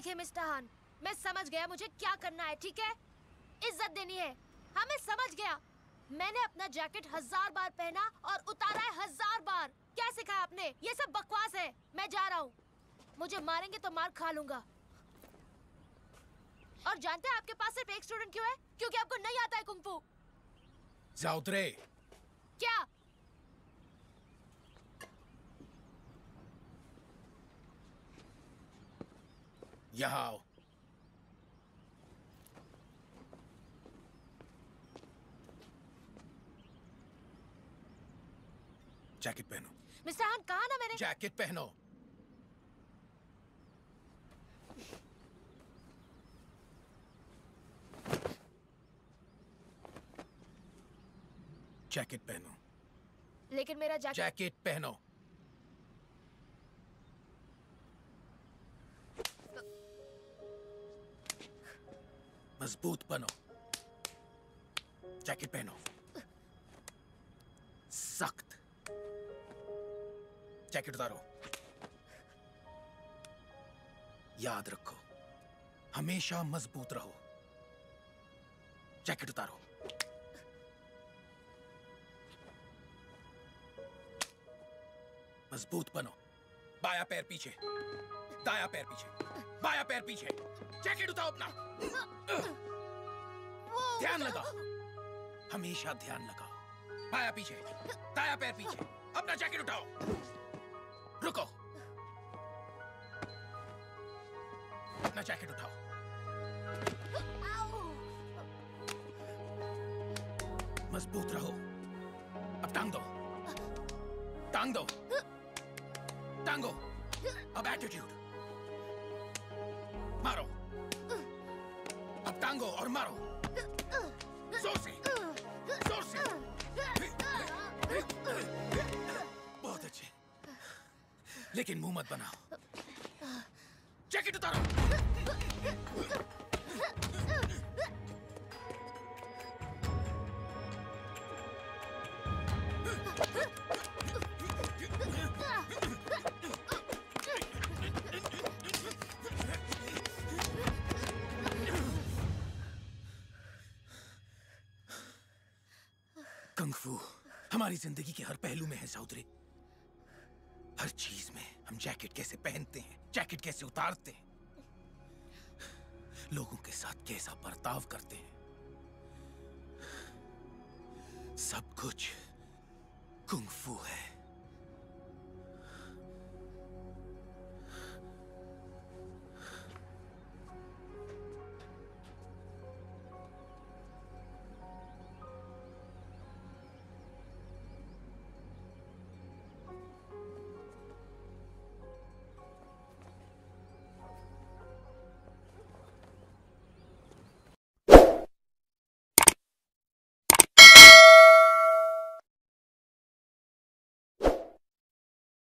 देखिए, मिस्टर हान। मैं समझ गया मुझे क्या करना है, ठीक है? इज़्ज़त देनी है। हाँ मैं समझ गया। मैंने अपना जैकेट हज़ार बार पहना और उतारा है हज़ार बार। क्या सिखाया आपने? ये सब बकवास है। मैं जा रहा हूँ। मुझे मारेंगे तो मार खा लूँगा। और जानते हैं आपके पास सिर्फ़ एक स्टूडेंट क्यों है? क्योंकि आपको नहीं आता है कुंफू जाउद्रे क्या आओ। जैकेट पहनो। मिस्टर हान कहा ना मैंने? जैकेट पहनो। जैकेट पहनो। लेकिन मेरा जैकेट जैकेट पहनो। मज़बूत बनो। जैकेट पहनो। सख्त। जैकेट उतारो। याद रखो, हमेशा मज़बूत रहो। जैकेट उतारो। मज़बूत बनो। बाया पैर पीछे। दाया पैर पीछे। बाया पैर पीछे। जैकेट उठाओ अपना। ध्यान लगाओ। हमेशा ध्यान लगाओ। बाया पीछे, दाया पैर पीछे। अपना जैकेट उठाओ। रुको। अपना जैकेट उठाओ। मज़बूत रहो। अब टांग दो। टांग दो। टांगो। अब एटीट्यूड टांगो और मारो ज़ोर बहुत अच्छे। लेकिन मुँह मत बनाओ। जैकेट उतारो। कंगफू हमारी ज़िंदगी के हर पहलू में है चौधरी हर चीज़ में हम जैकेट कैसे पहनते हैं, जैकेट कैसे उतारते हैं। लोगों के साथ कैसा बर्ताव करते हैं। सब कुछ कुंगफू है।